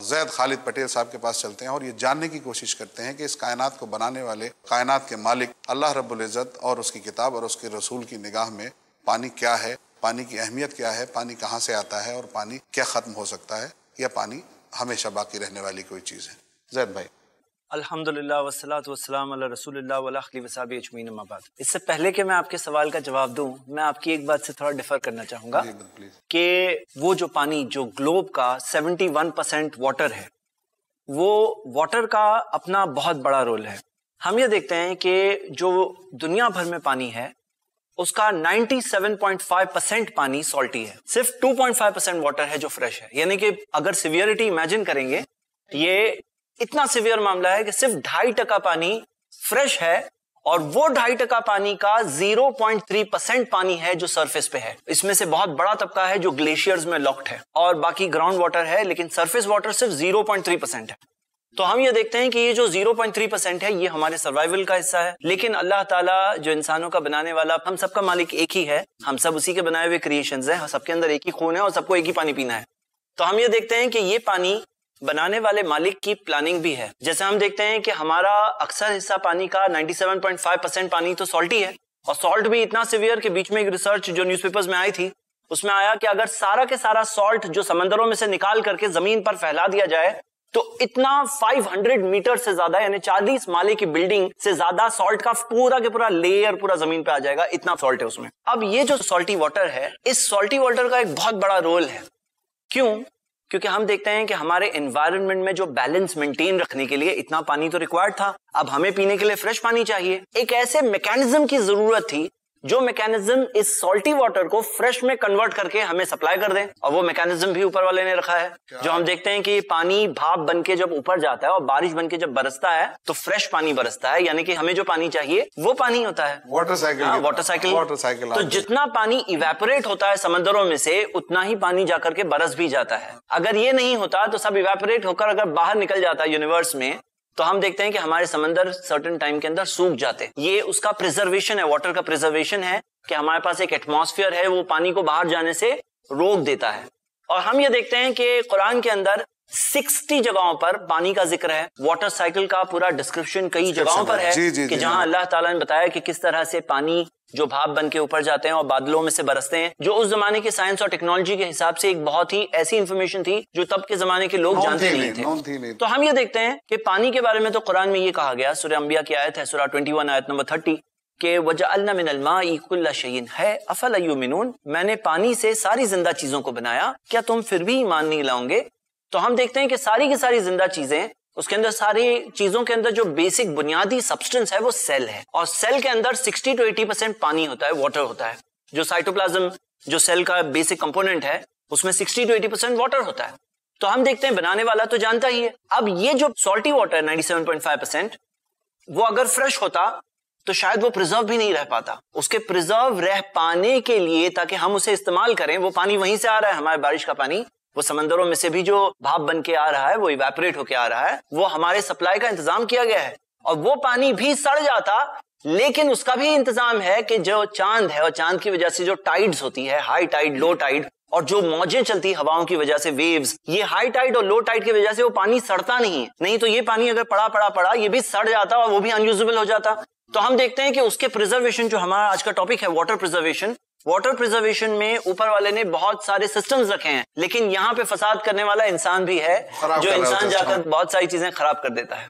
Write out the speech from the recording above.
जैद खालिद पटेल साहब के पास चलते हैं और ये जानने की कोशिश करते हैं कि इस कायनात को बनाने वाले कायनात के मालिक अल्लाह रब्बुल इज़्ज़त और उसकी किताब और उसके रसूल की निगाह में पानी क्या है, पानी की अहमियत क्या है, पानी कहाँ से आता है और पानी क्या ख़त्म हो सकता है या पानी हमेशा बाकी रहने वाली कोई चीज़ है। जैद भाई। अल्हम्दुलिल्लाह वस्सलात वस्सलाम अला रसूलिल्लाह वसाबी अजमीन इससे पहले कि मैं आपके सवाल का जवाब दूँ मैं आपकी एक बात से थोड़ा डिफर करना चाहूँगा कि वो जो पानी जो ग्लोब का 71 परसेंट वाटर है वो वाटर का अपना बहुत बड़ा रोल है। हम ये देखते हैं कि जो दुनिया भर में पानी है उसका 97.5 परसेंट पानी सॉल्टी है। सिर्फ़ 2.5 परसेंट वाटर है जो फ्रेश है। यानी कि अगर सिवियरिटी इमेजिन करेंगे ये इतना सिवियर मामला है कि सिर्फ़ ढाई टका पानी फ्रेश है और वो ढाई टका पानी का 0.3 परसेंट पानी है जो सरफेस पे है। इसमें से बहुत बड़ा तबका है जो ग्लेशियर्स में लॉक्ड है और बाकी ग्राउंड वाटर है, लेकिन सरफेस वाटर सिर्फ़ 0.3 परसेंट है। तो हम ये देखते हैं कि ये जो 0.3 परसेंट है, ये हमारे सर्वाइवल का हिस्सा है। लेकिन अल्लाह ताला जो इंसानों का बनाने वाला, हम सबका मालिक एक ही है। हम सब उसी के बनाए हुए क्रिएशन है, सबके अंदर एक ही खून है और सबको एक ही पानी पीना है। तो हम ये देखते हैं कि ये पानी बनाने वाले मालिक की प्लानिंग भी है। जैसे हम देखते हैं कि हमारा अक्सर हिस्सा पानी का 97.5 परसेंट पानी तो सॉल्टी है, और सॉल्ट भी इतना सिवियर कि बीच में एक रिसर्च जो न्यूज़पेपर्स में आई थी, उसमें आया कि अगर सारा के सारा सॉल्ट जो समंदरों में से निकाल करके ज़मीन पर फैला दिया जाए तो इतना 500 मीटर से ज़्यादा, यानी 40 माले की बिल्डिंग से ज़्यादा सॉल्ट का पूरा के पूरा लेयर पूरा ज़मीन पे आ जाएगा, इतना सॉल्ट है उसमें। अब ये जो सॉल्टी वाटर है, इस सॉल्टी वाटर का एक बहुत बड़ा रोल है। क्यों? क्योंकि हम देखते हैं कि हमारे एनवायरमेंट में जो बैलेंस मेंटेन रखने के लिए इतना पानी तो रिक्वायर्ड था। अब हमें पीने के लिए फ्रेश पानी चाहिए। एक ऐसे मैकेनिज्म की ज़रूरत थी जो मैकेनिज्म इस सॉल्टी वाटर को फ्रेश में कन्वर्ट करके हमें सप्लाई कर दे। और वो मैकेनिज्म भी ऊपर वाले ने रखा है। जो हम देखते हैं कि पानी भाप बन के जब ऊपर जाता है और बारिश बन के जब बरसता है तो फ्रेश पानी बरसता है। यानी कि हमें जो पानी चाहिए वो पानी होता है। Water cycle water cycle water cycle तो जितना पानी इवेपोरेट होता है समंदरों में से उतना ही पानी जाकर के बरस भी जाता है। अगर ये नहीं होता तो सब इवेपोरेट होकर अगर बाहर निकल जाता है यूनिवर्स में तो हम देखते हैं कि हमारे समंदर सर्टन टाइम के अंदर सूख जाते हैं। ये उसका प्रिजर्वेशन है वाटर का प्रिजर्वेशन है कि हमारे पास एक एटमॉस्फेयर है, वो पानी को बाहर जाने से रोक देता है। और हम ये देखते हैं कि कुरान के अंदर 60 जगहों पर पानी का ज़िक्र है। वाटर साइकिल का पूरा डिस्क्रिप्शन कई जगहों पर है। जी, जी, कि जहाँ अल्लाह ताला ने बताया कि किस तरह से पानी जो भाप बन के ऊपर जाते हैं और बादलों में से बरसते हैं जो उस जमाने के साइंस और टेक्नोलॉजी के हिसाब से एक बहुत ही ऐसी इन्फॉर्मेशन थी जो तब के जमाने के लोग जानते नहीं नहीं, थी। नहीं। तो हम ये देखते हैं कि पानी के बारे में तो कुरान में ये कहा गया सूर्य अंबिया की आयत है सूर्य 21 आयत नंबर 30 के शयइन है अफल मैंने पानी से सारी ज़िंदा चीज़ों को बनाया क्या तुम फिर भी ईमान नहीं लाओगे? तो हम देखते हैं कि सारी की सारी ज़िंदा चीज़ें, उसके अंदर सारी चीज़ों के अंदर जो बेसिक बुनियादी सब्सटेंस है, वो सेल है। और सेल के अंदर 60 टू 80 परसेंट पानी होता है वाटर होता है। जो साइटोप्लाज्म जो सेल का बेसिक कंपोनेंट है, उसमें 60 टू 80 परसेंट वाटर होता है। तो हम देखते हैं, बनाने वाला तो जानता ही है। अब ये जो सॉल्टी वाटर है 97.5 परसेंट वो अगर फ्रेश होता तो शायद वो प्रिजर्व भी नहीं रह पाता। उसके प्रिजर्व रह पाने के लिए, ताकि हम उसे इस्तेमाल करें, वो पानी वहीं से आ रहा है, हमारे बारिश का पानी वो समंदरों में से भी जो भाप बन के आ रहा है, वो इवेपोरेट होके आ रहा है, वो हमारे सप्लाई का इंतज़ाम किया गया है। और वो पानी भी सड़ जाता, लेकिन उसका भी इंतज़ाम है कि जो चाँद है, और चाँद की वजह से जो टाइड्स होती है हाई टाइड लो टाइड और जो मौजें चलती हवाओं की वजह से वेव्स ये हाई टाइड और लो टाइड की वजह से वो पानी सड़ता नहीं है। नहीं तो ये पानी अगर पड़ा पड़ा पड़ा, ये भी सड़ जाता और वो भी अनयूजेबल हो जाता। तो हम देखते हैं कि उसके प्रिजर्वेशन जो हमारा आज का टॉपिक है वाटर प्रिजर्वेशन वाटर प्रिजर्वेशन में ऊपर वाले ने बहुत सारे सिस्टम्स रखे हैं लेकिन यहाँ पे फसाद करने वाला इंसान भी है जो इंसान जाकर बहुत सारी चीज़ें खराब कर देता है।